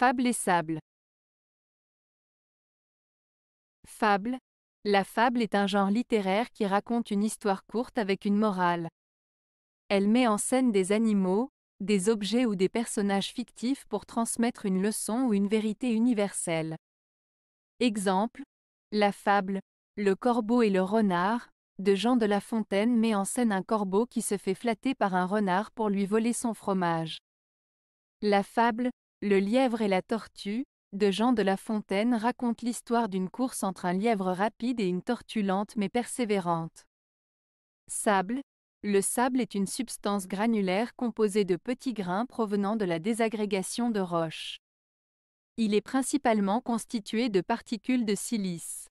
Fable et sable. Fable. La fable est un genre littéraire qui raconte une histoire courte avec une morale. Elle met en scène des animaux, des objets ou des personnages fictifs pour transmettre une leçon ou une vérité universelle. Exemple. La fable, Le corbeau et le renard, de Jean de La Fontaine met en scène un corbeau qui se fait flatter par un renard pour lui voler son fromage. La fable, Le lièvre et la tortue, de Jean de La Fontaine raconte l'histoire d'une course entre un lièvre rapide et une tortue lente mais persévérante. Sable. Le sable est une substance granulaire composée de petits grains provenant de la désagrégation de roches. Il est principalement constitué de particules de silice.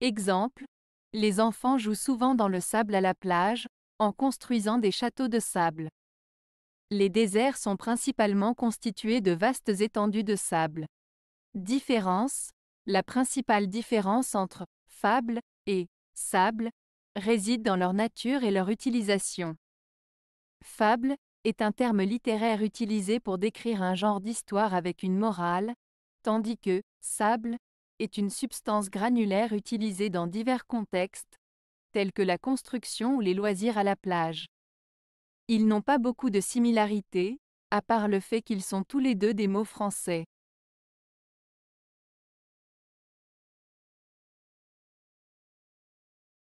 Exemple. Les enfants jouent souvent dans le sable à la plage, en construisant des châteaux de sable. Les déserts sont principalement constitués de vastes étendues de sable. Différence La principale différence entre fable et sable réside dans leur nature et leur utilisation. Fable est un terme littéraire utilisé pour décrire un genre d'histoire avec une morale, tandis que sable est une substance granulaire utilisée dans divers contextes, tels que la construction ou les loisirs à la plage. Ils n'ont pas beaucoup de similarités, à part le fait qu'ils sont tous les deux des mots français.